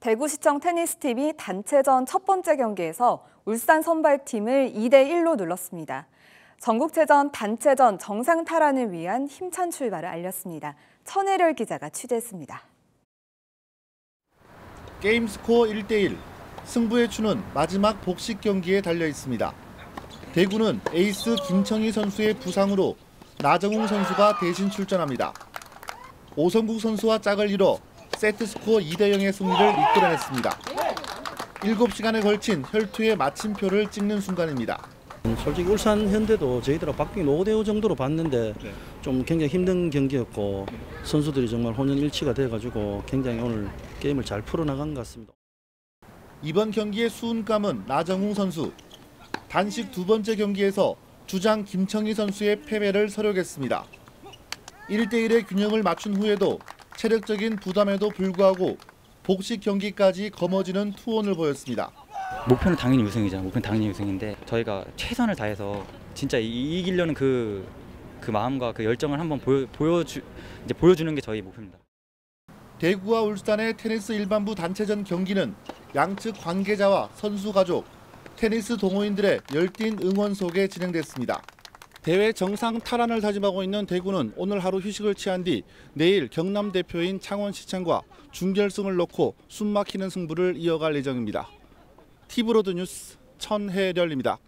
대구시청 테니스팀이 단체전 첫 번째 경기에서 울산 선발팀을 2대 1로 눌렀습니다. 전국체전 단체전 정상 탈환을 위한 힘찬 출발을 알렸습니다. 천혜렬 기자가 취재했습니다. 게임 스코어 1대1 승부의 추는 마지막 복식 경기에 달려 있습니다. 대구는 에이스 김청희 선수의 부상으로 나정웅 선수가 대신 출전합니다. 오성국 선수와 짝을 이뤄 세트 스코어 2대 0의 승리를 이끌어냈습니다. 7시간에 걸친 혈투의 마침표를 찍는 순간입니다. 솔직히 울산 현대도 저희들하고 박빙 5대5 정도로 봤는데 좀 굉장히 힘든 경기였고 선수들이 정말 혼연일치가 돼가지고 굉장히 오늘 게임을 잘 풀어나간 것 같습니다. 이번 경기의 수훈감은 나정웅 선수. 단식 두 번째 경기에서 주장 김청희 선수의 패배를 서력했습니다. 1대1의 균형을 맞춘 후에도 체력적인 부담에도 불구하고 복식 경기까지 거머쥐는 투혼을 보였습니다. 목표는 당연히 우승이죠. 목표는 당연히 우승인데 저희가 최선을 다해서 진짜 이- 이기려는 그, 그 마음과 그 열정을 한번 보여, 보여주, 이제 보여주는 게 저희 목표입니다. 대구와 울산의 테니스 일반부 단체전 경기는 양측 관계자와 선수 가족, 테니스 동호인들의 열띤 응원 속에 진행됐습니다. 대회 정상 탈환을 다짐하고 있는 대구는 오늘 하루 휴식을 취한 뒤 내일 경남 대표인 창원시청과 준결승을 놓고 숨막히는 승부를 이어갈 예정입니다. 티브로드 뉴스 천혜렬입니다.